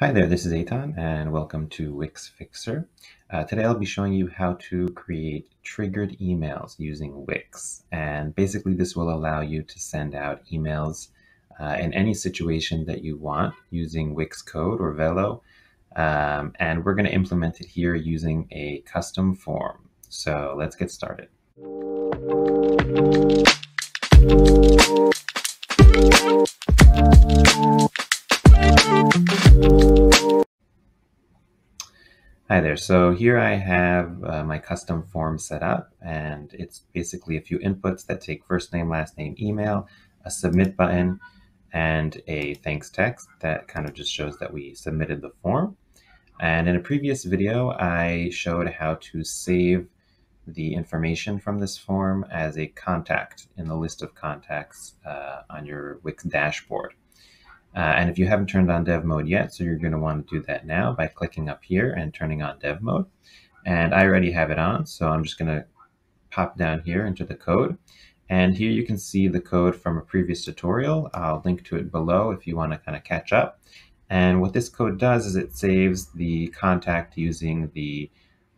Hi there, this is Eitan and welcome to Wix Fixer. Uh, today I'll be showing you how to create triggered emails using Wix. And basically this will allow you to send out emails uh, in any situation that you want using Wix code or Velo. Um, and we're going to implement it here using a custom form. So let's get started. Hi there. So here I have uh, my custom form set up and it's basically a few inputs that take first name, last name, email, a submit button, and a thanks text that kind of just shows that we submitted the form. And in a previous video, I showed how to save the information from this form as a contact in the list of contacts uh, on your Wix dashboard. Uh, and if you haven't turned on dev mode yet, so you're going to want to do that now by clicking up here and turning on dev mode. And I already have it on, so I'm just going to pop down here into the code. And here you can see the code from a previous tutorial. I'll link to it below if you want to kind of catch up. And what this code does is it saves the contact using the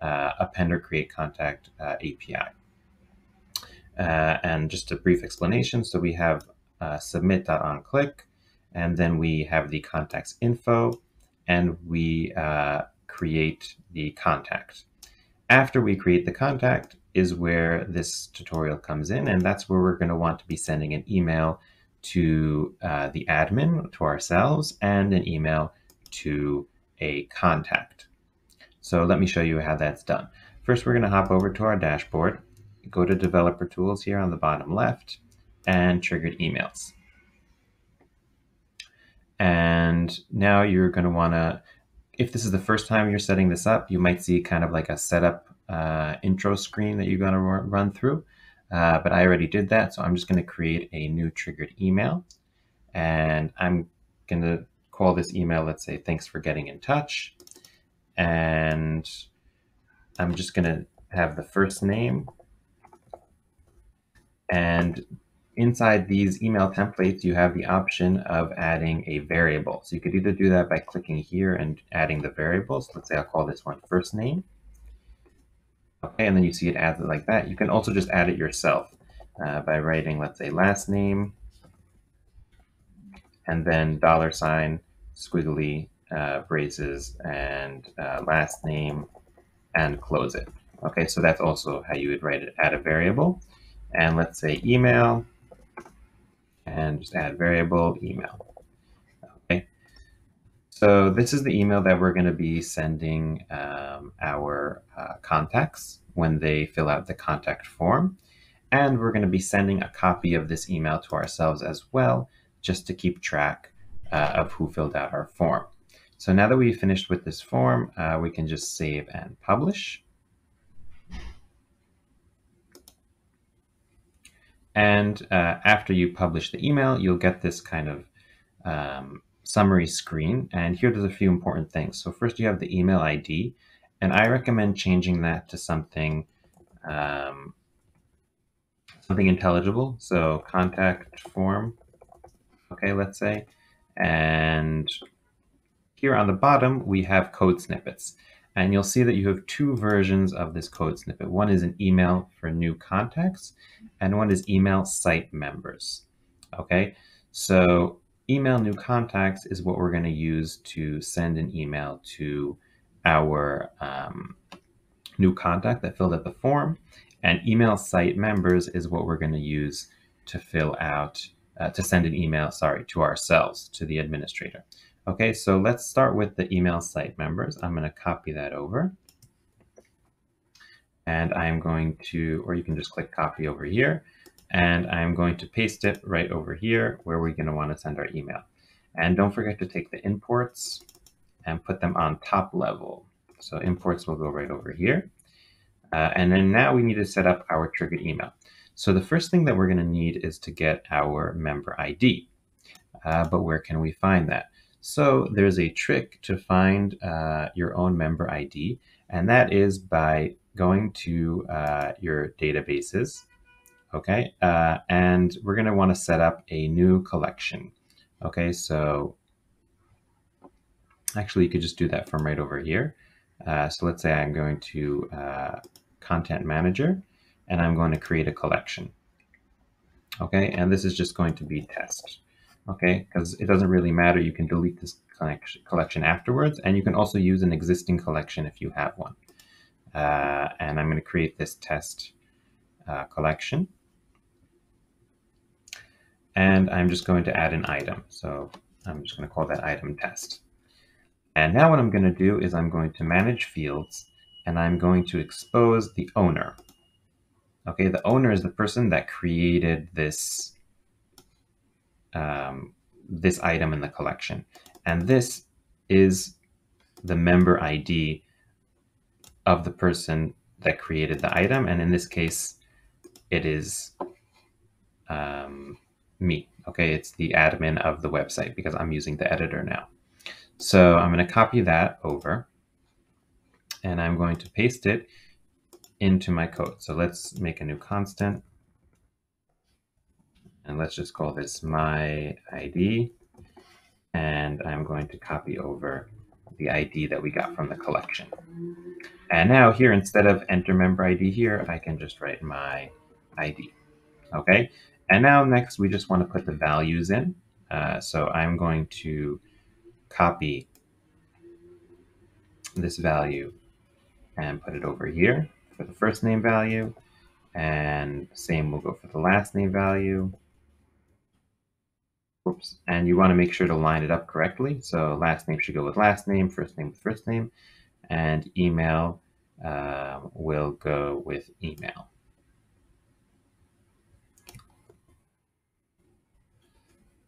uh, append create contact uh, API. Uh, and just a brief explanation. So we have uh, submit.onClick, and then we have the contacts info, and we uh, create the contact. After we create the contact is where this tutorial comes in, and that's where we're going to want to be sending an email to uh, the admin, to ourselves, and an email to a contact. So let me show you how that's done. First, we're going to hop over to our dashboard, go to Developer Tools here on the bottom left, and Triggered Emails. And now you're going to want to, if this is the first time you're setting this up, you might see kind of like a setup uh, intro screen that you're going to run through. Uh, but I already did that, so I'm just going to create a new triggered email. And I'm going to call this email, let's say, thanks for getting in touch. And I'm just going to have the first name and inside these email templates, you have the option of adding a variable. So you could either do that by clicking here and adding the variables. Let's say I'll call this one first name. Okay, and then you see it adds it like that. You can also just add it yourself uh, by writing, let's say, last name, and then dollar sign, squiggly uh, braces, and uh, last name, and close it. Okay, so that's also how you would write it, add a variable. And let's say email, and just add variable email. Okay. So this is the email that we're going to be sending um, our uh, contacts when they fill out the contact form. And we're going to be sending a copy of this email to ourselves as well, just to keep track uh, of who filled out our form. So now that we've finished with this form, uh, we can just save and publish. And uh, after you publish the email, you'll get this kind of um, summary screen. And here there's a few important things. So first you have the email ID, and I recommend changing that to something um, something intelligible. So contact form, okay, let's say. And here on the bottom, we have code snippets. And you'll see that you have two versions of this code snippet. One is an email for new contacts, and one is email site members. Okay, so email new contacts is what we're going to use to send an email to our um, new contact that filled out the form. And email site members is what we're going to use to fill out, uh, to send an email, sorry, to ourselves, to the administrator. Okay, so let's start with the email site members. I'm going to copy that over. And I'm going to, or you can just click copy over here. And I'm going to paste it right over here where we're going to want to send our email. And don't forget to take the imports and put them on top level. So imports will go right over here. Uh, and then now we need to set up our triggered email. So the first thing that we're going to need is to get our member ID. Uh, but where can we find that? So there's a trick to find uh, your own member ID, and that is by going to uh, your databases, okay? Uh, and we're gonna wanna set up a new collection, okay? So Actually, you could just do that from right over here. Uh, so let's say I'm going to uh, Content Manager, and I'm going to create a collection. Okay, and this is just going to be test. Okay, because it doesn't really matter. You can delete this collection afterwards, and you can also use an existing collection if you have one. Uh, and I'm going to create this test uh, collection. And I'm just going to add an item. So I'm just going to call that item test. And now what I'm going to do is I'm going to manage fields and I'm going to expose the owner. Okay, the owner is the person that created this um, this item in the collection. And this is the member ID of the person that created the item. And in this case, it is um, me. Okay, it's the admin of the website because I'm using the editor now. So I'm going to copy that over and I'm going to paste it into my code. So let's make a new constant and let's just call this my ID and I'm going to copy over the ID that we got from the collection. And now here, instead of enter member ID here, I can just write my ID. Okay, and now next we just want to put the values in. Uh, so I'm going to copy this value and put it over here for the first name value. And same will go for the last name value. Oops. And you want to make sure to line it up correctly. So last name should go with last name, first name with first name, and email uh, will go with email.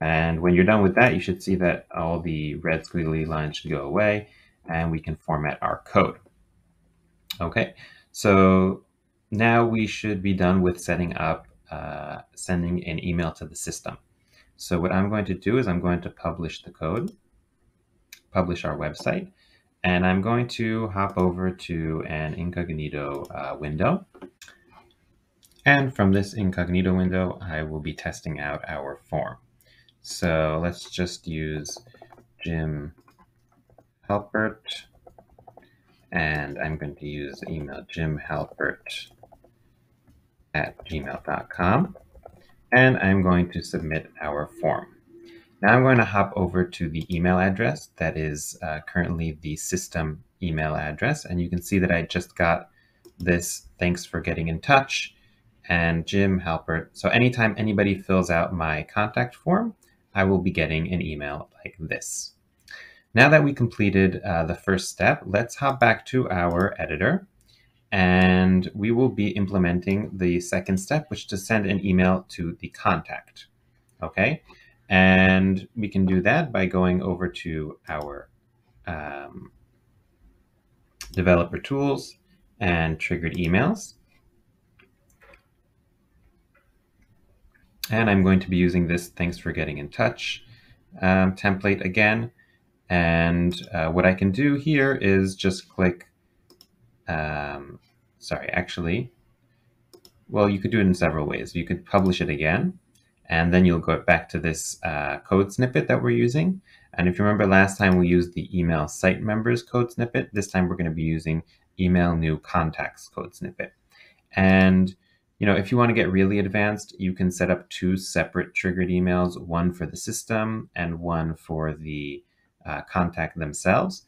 And when you're done with that, you should see that all the red squiggly lines should go away and we can format our code. Okay, so now we should be done with setting up uh, sending an email to the system. So what I'm going to do is I'm going to publish the code, publish our website, and I'm going to hop over to an incognito uh, window. And from this incognito window, I will be testing out our form. So let's just use Jim Halpert. And I'm going to use email jimhalpert at gmail.com. And I'm going to submit our form. Now I'm going to hop over to the email address that is uh, currently the system email address. And you can see that I just got this thanks for getting in touch and Jim Halpert. So anytime anybody fills out my contact form, I will be getting an email like this. Now that we completed uh, the first step, let's hop back to our editor and we will be implementing the second step, which is to send an email to the contact. Okay, and we can do that by going over to our um, developer tools and triggered emails. And I'm going to be using this thanks for getting in touch um, template again. And uh, what I can do here is just click, um, sorry, actually, well, you could do it in several ways. You could publish it again, and then you'll go back to this uh, code snippet that we're using. And if you remember last time we used the email site members code snippet, this time we're going to be using email new contacts code snippet. And you know, if you want to get really advanced, you can set up two separate triggered emails, one for the system and one for the uh, contact themselves.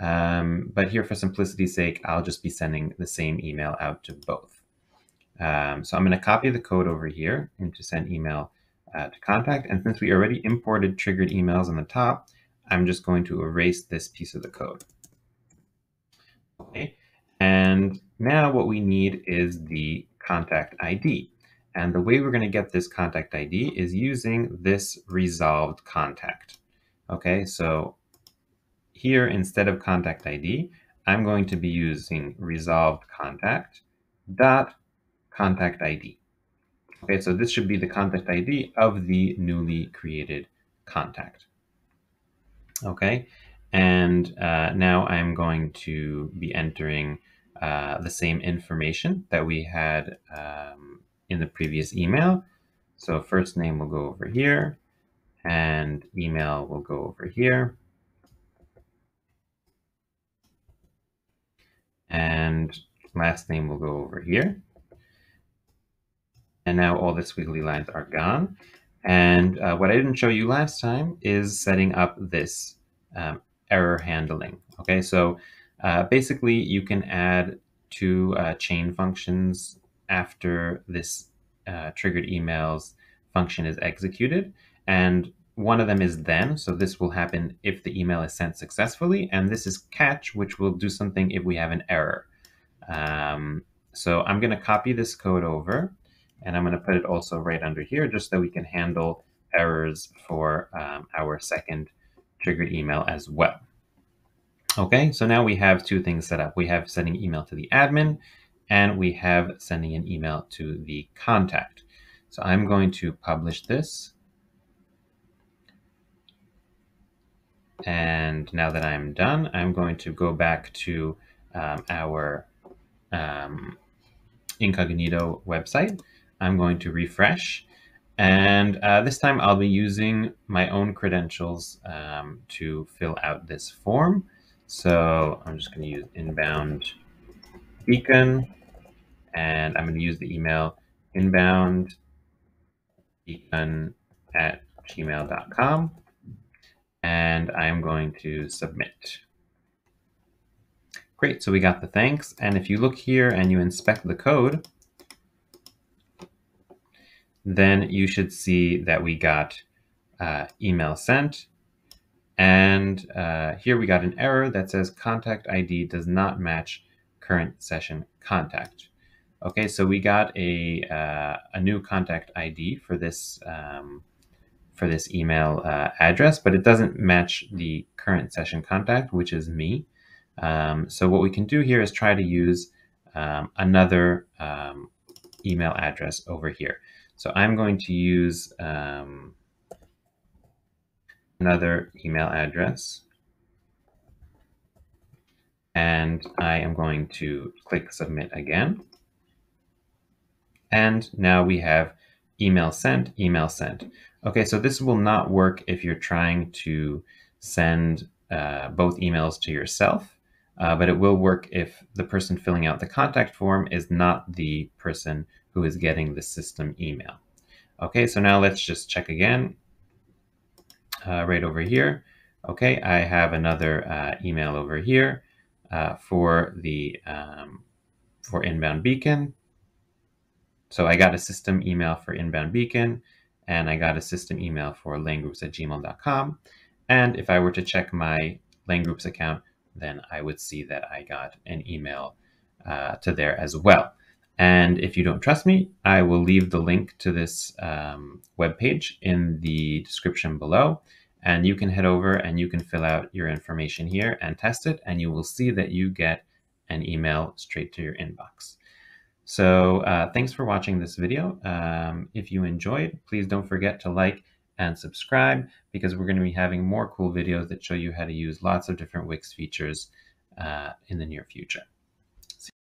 Um, but here, for simplicity's sake, I'll just be sending the same email out to both. Um, so I'm going to copy the code over here into send email uh, to contact. And since we already imported triggered emails on the top, I'm just going to erase this piece of the code. Okay. And now what we need is the contact ID. And the way we're going to get this contact ID is using this resolved contact. Okay, so here instead of contact ID, I'm going to be using resolved contact dot contact ID. Okay, so this should be the contact ID of the newly created contact. Okay, and uh, now I'm going to be entering uh, the same information that we had um, in the previous email. So first name will go over here and email will go over here. And last name will go over here. And now all the squiggly lines are gone. And uh, what I didn't show you last time is setting up this um, error handling. Okay, so uh, basically you can add two uh, chain functions after this uh, triggered emails function is executed. And one of them is then, so this will happen if the email is sent successfully. And this is catch, which will do something if we have an error. Um, so I'm going to copy this code over and I'm going to put it also right under here just so we can handle errors for um, our second triggered email as well. Okay, so now we have two things set up. We have sending email to the admin and we have sending an email to the contact. So I'm going to publish this. And now that I'm done, I'm going to go back to um, our um, incognito website. I'm going to refresh. And uh, this time I'll be using my own credentials um, to fill out this form. So I'm just going to use inbound beacon, and I'm going to use the email inbound beacon at gmail.com, and I'm going to submit. Great, so we got the thanks, and if you look here and you inspect the code, then you should see that we got uh, email sent. And uh, here we got an error that says contact ID does not match current session contact. Okay, so we got a, uh, a new contact ID for this um, for this email uh, address, but it doesn't match the current session contact, which is me. Um, so what we can do here is try to use um, another um, email address over here. So I'm going to use um, another email address. And I am going to click submit again. And now we have email sent, email sent. Okay, so this will not work if you're trying to send uh, both emails to yourself, uh, but it will work if the person filling out the contact form is not the person who is getting the system email. Okay, so now let's just check again uh, right over here. Okay, I have another uh, email over here uh, for the um, for inbound beacon. So I got a system email for inbound beacon and I got a system email for lanegroups at gmail.com. And if I were to check my lanegroups account, then I would see that I got an email uh, to there as well. And if you don't trust me, I will leave the link to this um, webpage in the description below. And you can head over and you can fill out your information here and test it. And you will see that you get an email straight to your inbox. So uh, thanks for watching this video. Um, if you enjoyed, please don't forget to like and subscribe because we're going to be having more cool videos that show you how to use lots of different Wix features uh, in the near future.